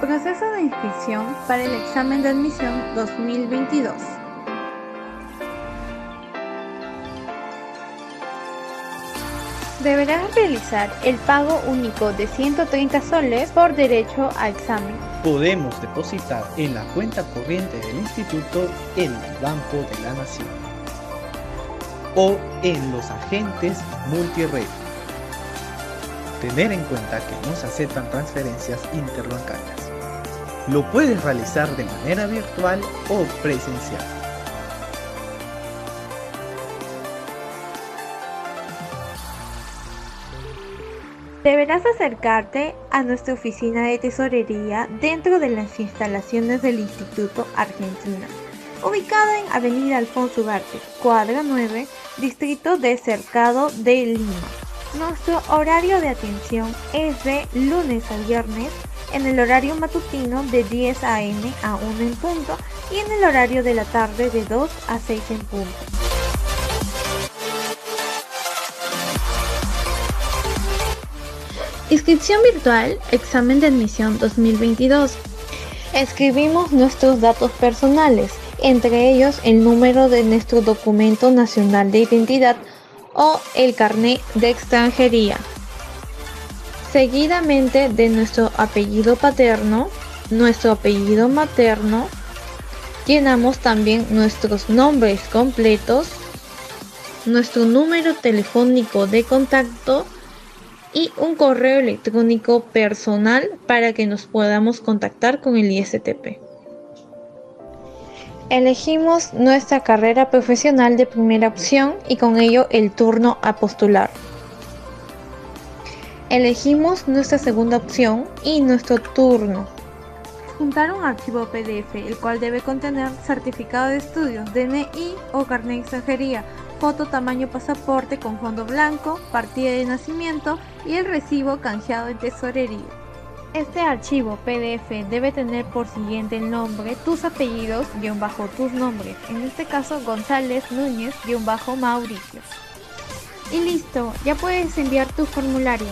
Proceso de inscripción para el examen de admisión 2022. Deberás realizar el pago único de 130 soles por derecho a examen. Podemos depositar en la cuenta corriente del instituto en el Banco de la Nación o en los agentes multired. Tener en cuenta que no se aceptan transferencias interbancarias. Lo puedes realizar de manera virtual o presencial. Deberás acercarte a nuestra oficina de tesorería dentro de las instalaciones del Instituto Argentina, ubicada en Avenida Alfonso Ugarte, cuadra 9, distrito de Cercado de Lima. Nuestro horario de atención es de lunes a viernes en el horario matutino de 10 a.m. a 1 en punto y en el horario de la tarde de 2 a 6 en punto. Inscripción virtual, examen de admisión 2022. Escribimos nuestros datos personales, entre ellos el número de nuestro documento nacional de identidad o el carnet de extranjería. Seguidamente de nuestro apellido paterno, nuestro apellido materno, llenamos también nuestros nombres completos, nuestro número telefónico de contacto y un correo electrónico personal para que nos podamos contactar con el ISTP. Elegimos nuestra carrera profesional de primera opción y con ello el turno a postular. Elegimos nuestra segunda opción y nuestro turno. Juntar un archivo PDF, el cual debe contener certificado de estudios, DNI o carnet de extranjería, foto tamaño pasaporte con fondo blanco, partida de nacimiento y el recibo canjeado en tesorería. Este archivo PDF debe tener por siguiente el nombre, tus apellidos, guion bajo tus nombres, en este caso González Núñez, guion bajo Mauricio. Y listo, ya puedes enviar tu formulario.